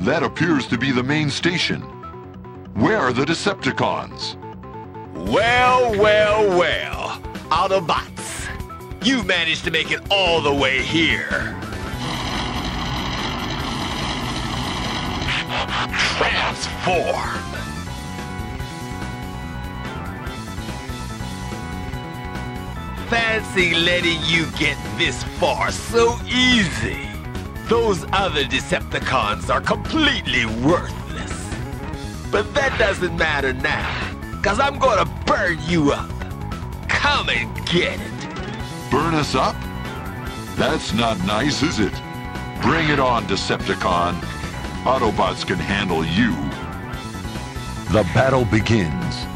That appears to be the main station. Where are the Decepticons? Well, well, well. Autobots, you managed to make it all the way here. Transform! Fancy letting you get this far so easy. Those other Decepticons are completely worthless. But that doesn't matter now, cause I'm gonna burn you up. Come and get it. Burn us up? That's not nice, is it? Bring it on, Decepticon. Autobots can handle you. The battle begins.